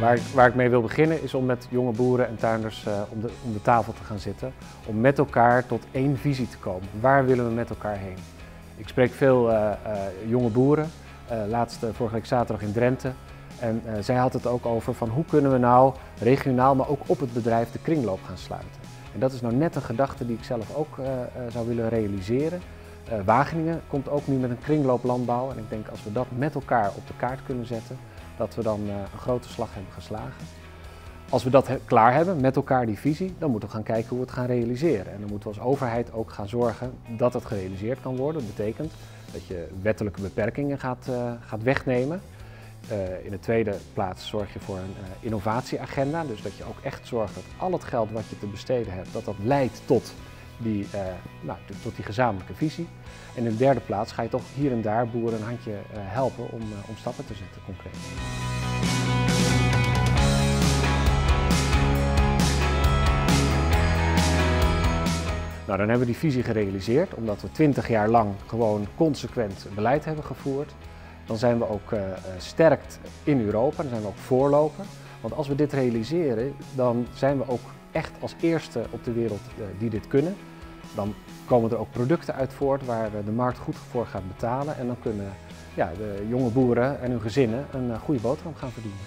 Waar ik, waar ik mee wil beginnen is om met jonge boeren en tuinders uh, om, de, om de tafel te gaan zitten. Om met elkaar tot één visie te komen. Waar willen we met elkaar heen? Ik spreek veel uh, uh, jonge boeren. laatst vorige week zaterdag in Drenthe. En zij had het ook over van hoe kunnen we nou regionaal, maar ook op het bedrijf de kringloop gaan sluiten. En dat is nou net een gedachte die ik zelf ook zou willen realiseren. Wageningen komt ook nu met een kringlooplandbouw. En ik denk als we dat met elkaar op de kaart kunnen zetten, dat we dan uh, een grote slag hebben geslagen. Als we dat klaar hebben, met elkaar die visie, dan moeten we gaan kijken hoe we het gaan realiseren. En dan moeten we als overheid ook gaan zorgen dat het gerealiseerd kan worden. Dat betekent dat je wettelijke beperkingen gaat, uh, gaat wegnemen. Uh, in de tweede plaats zorg je voor een innovatieagenda. Dus dat je ook echt zorgt dat al het geld wat je te besteden hebt, dat dat leidt tot die, nou, tot die gezamenlijke visie. En in de derde plaats ga je toch hier en daar boeren een handje helpen om, om stappen te zetten concreet. Nou, dan hebben we die visie gerealiseerd, omdat we twintig jaar lang gewoon consequent beleid hebben gevoerd. Dan zijn we ook uh, sterk in Europa, dan zijn we ook voorloper. Want als we dit realiseren, dan zijn we ook echt als eerste op de wereld uh, die dit kunnen. Dan komen er ook producten uit voort waar de markt goed voor gaat betalen. En dan kunnen ja, de jonge boeren en hun gezinnen een goede boterham gaan verdienen.